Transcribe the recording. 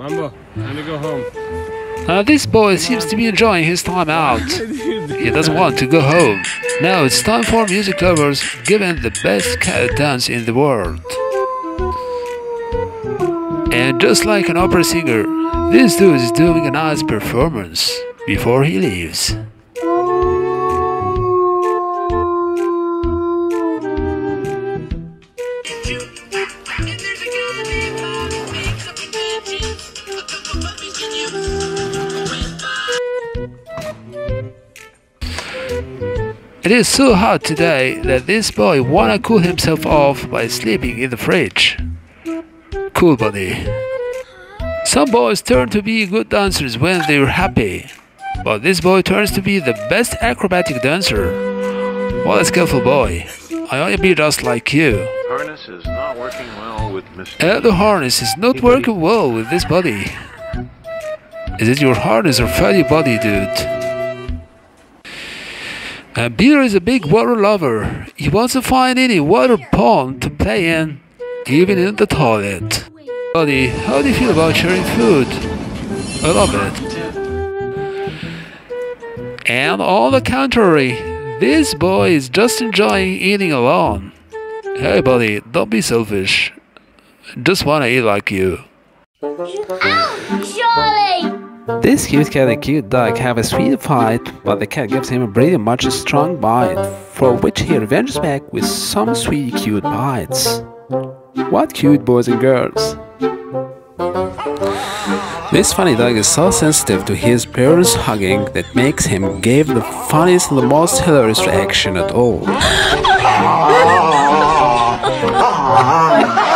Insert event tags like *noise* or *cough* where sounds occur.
Mambo, time to go home. Uh, this boy seems to be enjoying his time out. He doesn't want to go home. Now it's time for music lovers given the best cat dance in the world. And just like an opera singer, this dude is doing a nice performance before he leaves. It is so hot today that this boy wanna cool himself off by sleeping in the fridge. Cool buddy. Some boys turn to be good dancers when they're happy, but this boy turns to be the best acrobatic dancer. What a skillful boy. I want to be just like you. Harness is not working well with Mr. And the harness is not working well with this body. Is it your harness or fatty body, dude? And Peter is a big water lover. He wants to find any water pond to play in, even in the toilet. Buddy, how do you feel about sharing food? I love it. And on the contrary, this boy is just enjoying eating alone. Hey buddy, don't be selfish. Just wanna eat like you. Oh, Charlie! This cute cat and cute dog have a sweet fight, but the cat gives him a pretty much a strong bite, for which he revenges back with some sweet cute bites. What cute boys and girls! This funny dog is so sensitive to his parents hugging that makes him give the funniest the most hilarious reaction at all. *laughs*